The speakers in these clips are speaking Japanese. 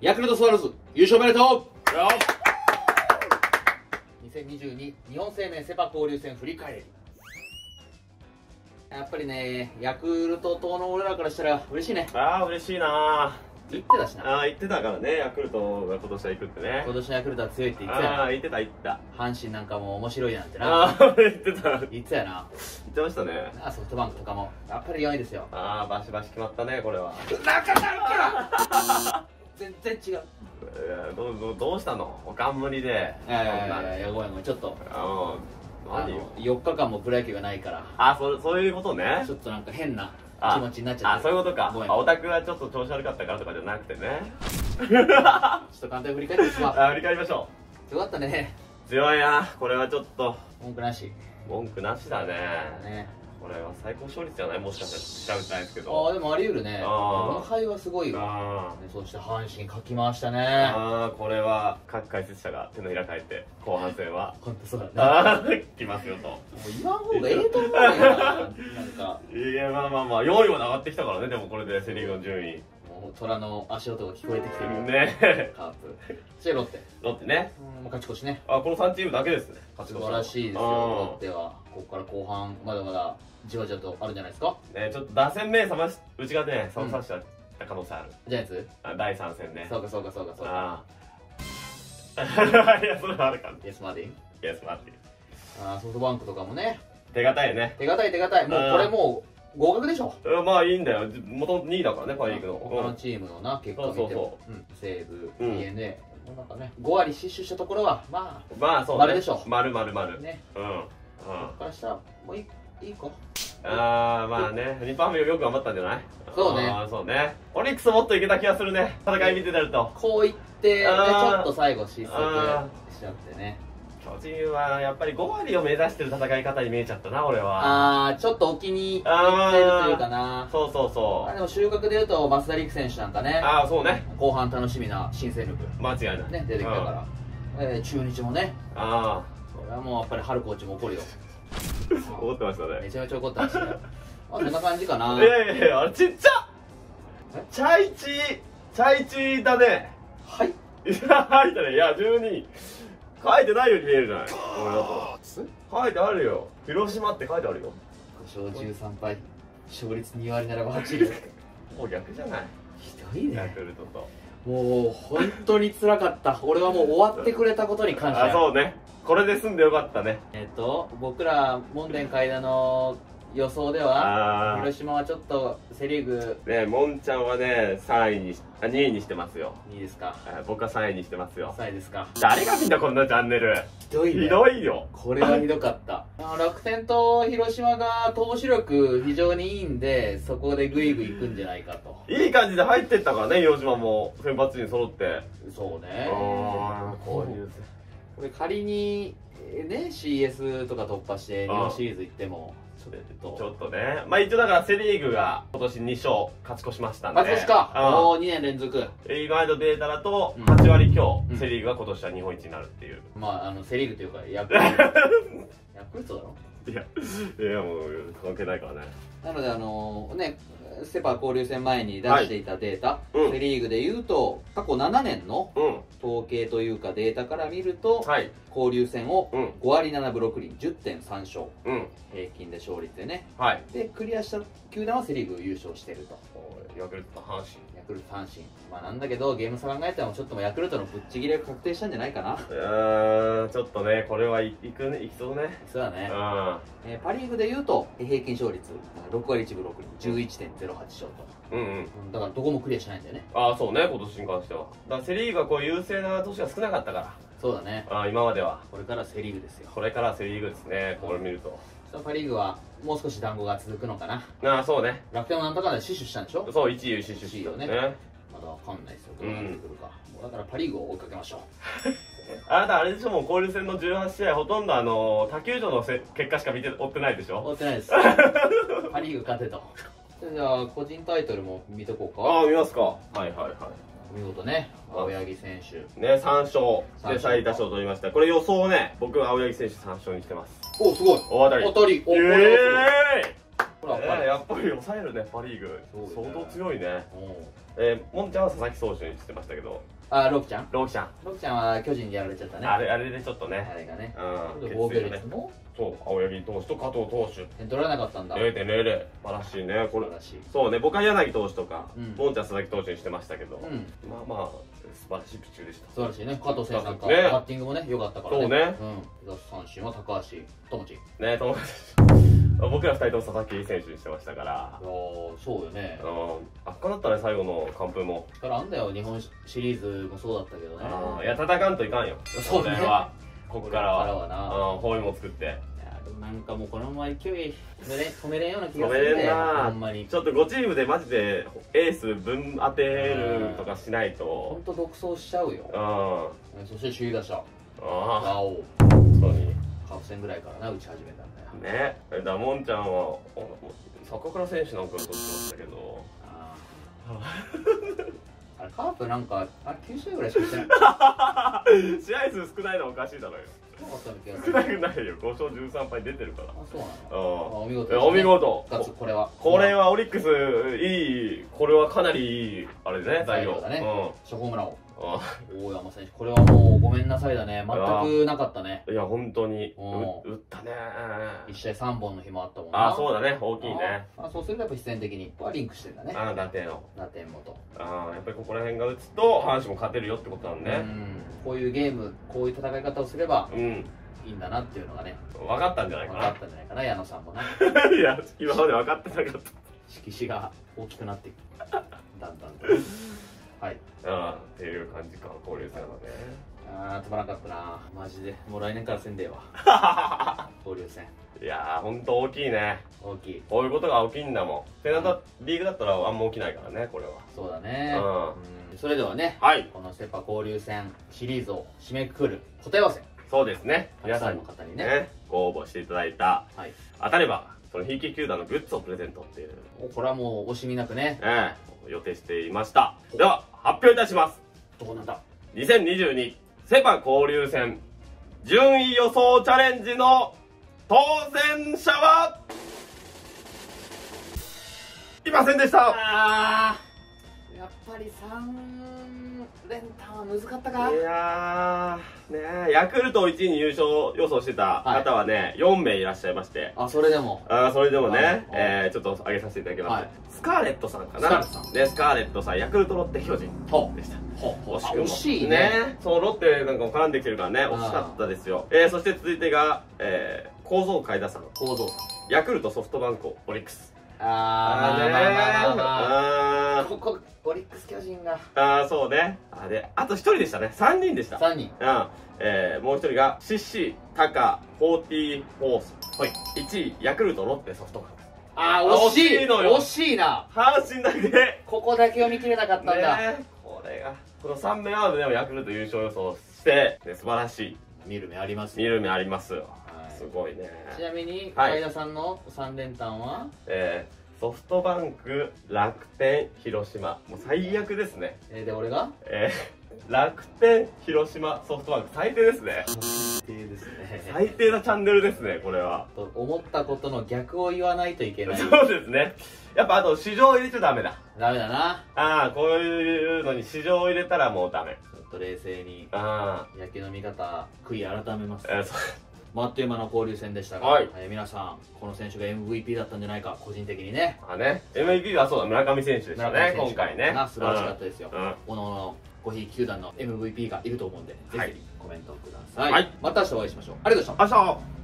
ヤクルトスワローズ優勝おめでとう2022日本生命セ・パ交流戦振り返り。やっぱりねヤクルト党の俺らからしたら嬉しいね。ああ嬉しいな言ってたしな。ああ言ってたからねヤクルトが今年は行くってね。今年のヤクルトは強いって言ってたやああ言ってた言ってた。な阪神なんかも面白いなんてな。ああ言ってた。言言ってたやな。ってましたね。なあソフトバンクとかもやっぱり弱いですよ。ああバシバシ決まったねこれは。中田か全然違う。えーどうどうどうしたの？おかんむりで。いやいやいやいやごめんごめんちょっと。あ何？よの4日間もプロ野球がないから。あそそういうことね。ちょっとなんか変なあ気持ちになっちゃって。あそういうことか。ごめん。あオタクがちょっと調子悪かったからとかじゃなくてね。ちょっと簡単に振り返っていきま振り返りましょよかったね。う強いな。これはちょっと。文句なし。文句なしだね。ねこれは最高勝率じゃないもしかしたら調べてないですけあど。あでもあり得るね。この回はすごいよ、ね、あそして阪神かき回したーね。あーこれは各解説者が手のひら返って後半戦は。本当そうだね。ああ来ますよと。もう言わん方がええと思うよ。ななんか。いやまあまあまあ4位まで上がってきたからねでもこれでセ・リーグの順位もう虎の足音が聞こえてきてるね。カープ。そしてロッテ。ロッテね。うんもう勝ち越しね。あこの3チームだけですね。勝ち素越し。たの晴らしいですよロッテは。ここから後半まだまだじわじわとあるんじゃないですか？ねちょっと打線目覚ましうちがね覚ましちゃった可能性ある、ジャイアンツあ第3戦ね。そうかそうかそうかそうか。ああ。いやそれはあるかイエスマーディン？いや待ってあーソフトバンクとかもね。手堅いね。手堅い手堅い。もうこれもう合格でしょ？うんまあいいんだよ。もともと2位だからねパ・リーグの。他のチームのな結果見ても。そうそうん西武うん。D n a なんかね5割死守したところはまうんまあそうね。丸でしょ。丸丸丸。あね。うんしたらもういいいい子？ああまあね。日本ハムよく頑張ったんじゃない？そうね。そうね。オリックスもっといけた気がするね。戦い見てたると。こう言ってねちょっと最後失速あしちゃってね巨人はやっぱり5割を目指してる戦い方に見えちゃったな俺は。ああちょっとお気に入ってるというかな。そうそうそあでも収穫でいうと増田陸選手なんかねうああそうね。後半楽しみな新戦力。間違いない。ね出てきたから、えー中日もね。あこれはもうやっぱり春コーチも怒るよ。あ思ってましたね。めちゃめちゃ怒ってましたよ。ま あそんな感じかな。いやいやいやあれちっちゃ。え？チャイチチャイチだね。はい。いや書いてないいや12書いてないように見えるじゃない。俺だと。書いてあるよ。広島って書いてあるよ。5勝13敗勝率2割ならば8位もう逆じゃない。ひどいヤねクルトと。もう本当に辛かった。俺はもう終わってくれたことに感謝。あそうね。これで済んでよかったね。えっと僕ら門殿階段の予想ではあ広島はちょっとセ・リーグ。あねもんちゃんはね3位にしあ2位にしてますよ。いいですか。あ僕は3位にしてますよ。3位ですか。誰が見んだこんなチャンネル？ひどいね。ひどいよ。これはひどかった。あ楽天と広島が投手力非常にいいんでそこでグイグイ行くんじゃないかと。いい感じで入ってったからね広島も先発に揃って。そうね。こういうこれ仮にえね CS とか突破して日あ本シリーズ行っても。ちょっとちょっとね。まあ一応だからセ・リーグが今年2勝勝ち越しましたんで。勝ち越しか。うん。おお2年連続。今までのデータだとうん。8割強、うん。セ・リーグが今年は日本一になるっていう。まああのセ・リーグというかヤクルト。ヤクルトだろ？いやいやもう関係ないからね。なのであのねセ・パ交流戦前に出していたデータ、はい。うん。セ・リーグでいうと過去7年のうん。統計というかデータから見ると、はい。交流戦をうん。5割7分6厘10.3勝うん。平均で勝率でね。はい。でクリアした球団はセ・リーグ優勝してると。ヤクルトと阪神ヤクルト阪神まあなんだけどゲーム差考えてもちょっともうヤクルトのぶっちぎりが確定したんじゃないかな。うーんちょっとねこれはいいくねいきそうね。そうだね、うん。えーパ・リーグでいうとえー平均勝率。6割1分6厘。11.08勝と。うんうん。うんだからどこもクリアしないんだよね。ああそうね今年に関しては。だからセ・リーグはこう優勢な年が少なかったから。そうだね。あー今までは。これからセ・リーグですよ。これからセ・リーグですねこれ見ると。そしたらパ・リーグはもう少し団子が続くのかな。ああそうね。楽天もなんだかんだ死守したんでしょ？そう1位優秀出一位よね。ね。まだわかんないですよどうなってくるか、もうだからパ・リーグを追いかけましょう。あなたあれでしょもう交流戦の18試合ほとんどあの他球場のせ結果しか見て追ってないでしょ？追ってないです。パ・リーグ勝てと。じゃあ個人タイトルも見とこうああか見ますか。はいはいは見事ね。青柳選手。いね3勝。三勝。で最多勝取りました。これ予想ね。僕は青柳選手3勝にしてますおすごい。大当たり。当たり。おこイ。エれはすごい。ーイらやっぱりねやっぱり抑えるねパ・リーグ。相当強いね。うん。えー、もんちゃんは佐々木投手にしてましたけどあロキちゃん？ロキちゃん、ロキちゃんは巨人にやられちゃったね。あれあれでちょっとあねれがね。うん。防御率も？そう青柳投手と加藤投手。点取られなかったんだ。0.00素晴らしいね。これそうね僕は柳投手とか、うん。もんちゃん佐々木投手にしてましたけど、うん。まあまあ素晴らしいピッチングでした。素晴らしいね。加藤選手なんかね。バッティングもね良かったからね。そうね。うん。奪三振は高橋友地いね友達。僕ら二人とも佐々木選手にしてましたから。やーそうよね。うん。あっかだったね最後の完封も、だからあんだよ日本シリーズもそうだったけどね。いや戦わんといかんよ。そうね。これは。ここからは。これからはな。うん包囲も作って。いやでもなんかもうこのまま勢い止めれ止めれんような気がするんだよな。ほんまに。ちょっと5チームでマジでエース分当てるとかしないと。ほんと独走しちゃうよ。うん。あそして首位打者。あラオ。ウ本当に。カープ戦ぐらいからな打ち始めたんだよ。ね。えだもんちゃんはお坂倉選手なんか取ってましたけどあれカープなんかあれ9試合ぐらいしかしてない。試合数少ないのはおかしいだろうよ。少なくないよ。5勝13敗出てるから。そうなの？お見事いやお見事。2つこれは。これはオリックスいいこれはかなりいいあれね材料だね。うん。初ホームランを。あ大山選手これはもうごめんなさいだね。全くなかったね。いや本当に。打ったね。1試合3本の日もあったもんな。あそうだね。大きいね。あそうするとやっぱ必然的にリンクしてんだね。あ打点を打点もと。あーやっぱりここら辺が打つと阪神も勝てるよってことなんうねん。こういうゲームこういう戦い方をすればうん。いいんだなっていうのがね。分かったんじゃないか分かったんじゃないかな矢野さんもな。な いや今まで分かってなかっ色紙が大きくなっていくだんだんとはい。たああっていう感じか交流戦はね。あーつまらなかったな。マジで。もう来年からせんでえわ交流戦。いやー本当大きいね。大きい。こういうことが起きんだもん。ペナントリーグだったらあんま起きないからねこれは。そうだね。うん。うん。それではねはい。このセ・パ交流戦シリーズを締めくくる答え合わせ。そうですね。皆さんにの方にねね。ご応募していただいた。はい。当たればそのひいき球団のグッズをプレゼントっていう。おこれはもう惜しみなくね。ええ予定していました。では発表いたします。どうなんだ？2022セ・パ交流戦順位予想チャレンジの当選者はいませんでしたやっぱり3連単は難かったか？いやーねえヤクルトを1位に優勝予想してた方はね、4名いらっしゃいまして。あそれでも。あーそれでもね、はい。えーちょっと上げさせていただきます、はい。スカーレットさんかな？スカーレットさん。でスカーレットさんヤクルトロッテ巨人ほでした。惜しくも惜しいね。そうロッテなんかも絡んできてるからね惜しかったですよ。えー、そして続いてが、えー、構造海田さん。構造さんヤクルトソフトバンクオリックスあーまあまあまあまあまああ。ー。ここオリックス巨人が。あーそうね。あであと1人でしたね。3人でした。3人。うん。えー、もう一人がシッシータカフォーティーフォース。はい。1位ヤクルトロッテソフトバンクあー惜しい。惜しいのよ。惜しいな。阪神だけ。ねここだけ読み切れなかったんだ、これが。この3名はでもヤクルト優勝予想して、ね、素晴らしい。見る目あります見る目ありますよ。はいすごいね。ちなみにはい。海田さんの3連単は？えー、ソフトバンク楽天広島。もう最悪ですね。えーで俺が？えー、楽天広島ソフトバンク。最低ですね。最低ですね。最低なチャンネルですねこれは。と思ったことの逆を言わないといけない。そうですね。やっぱあと市場入れちゃダメだ。ダメだな。ああこういうのに市場入れたらもうダメ。ちょっと冷静にあ野球の見方悔い改めます。あ、えー、そうまああっという間の交流戦でしたが、はいえー皆さんこの選手が MVP だったんじゃないか個人的にね。あね MVP はそうだ村上選手でしたね今回ね。な素晴らしかったですよ、うん。うん。このごひい球団の MVP がいると思うんで、はいぜひコメントください、はい。また明日お会いしましょう。ありがとうございました。明日。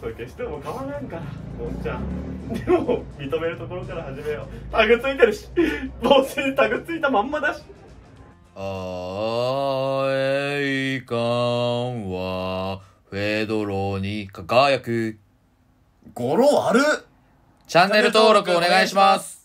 それ決しても変わらんからもんちゃん。でも認めるところから始めよう。タグついてるし帽子にタグついたまんまだしあえいかんはフェドロに輝く語呂悪っチャンネル登録お願いします